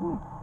Hmm.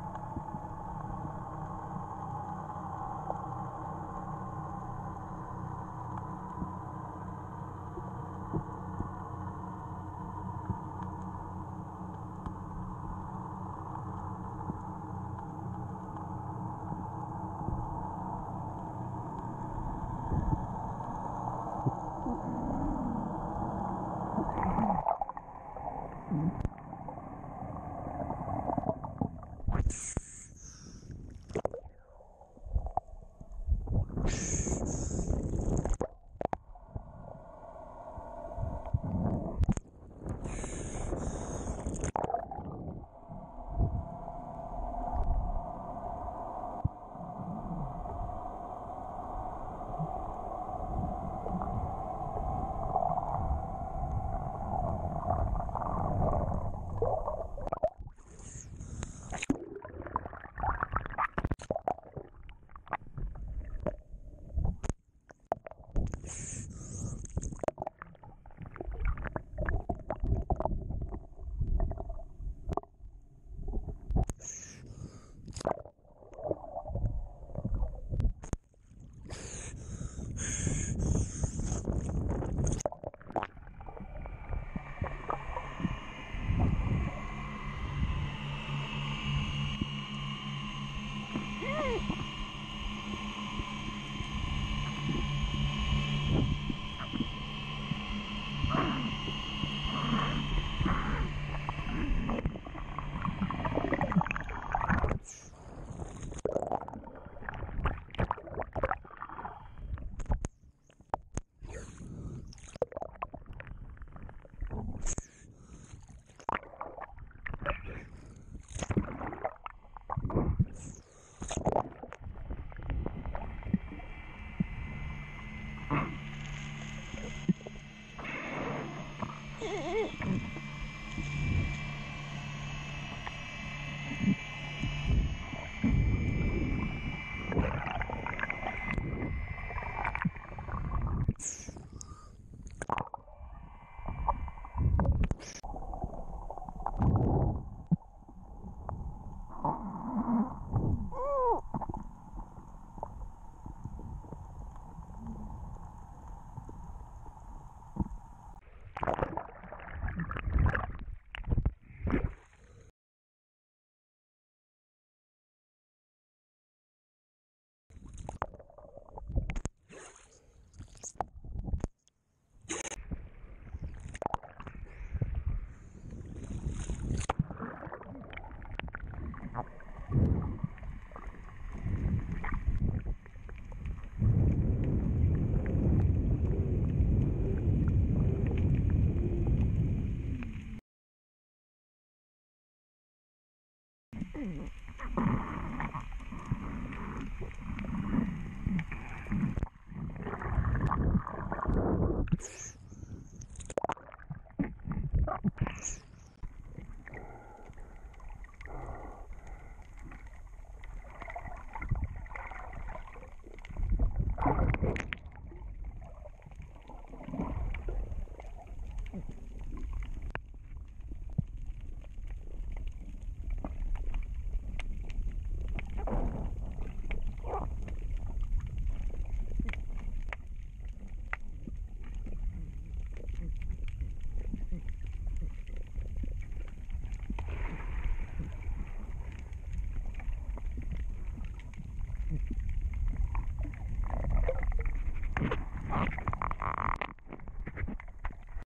Woo! うん。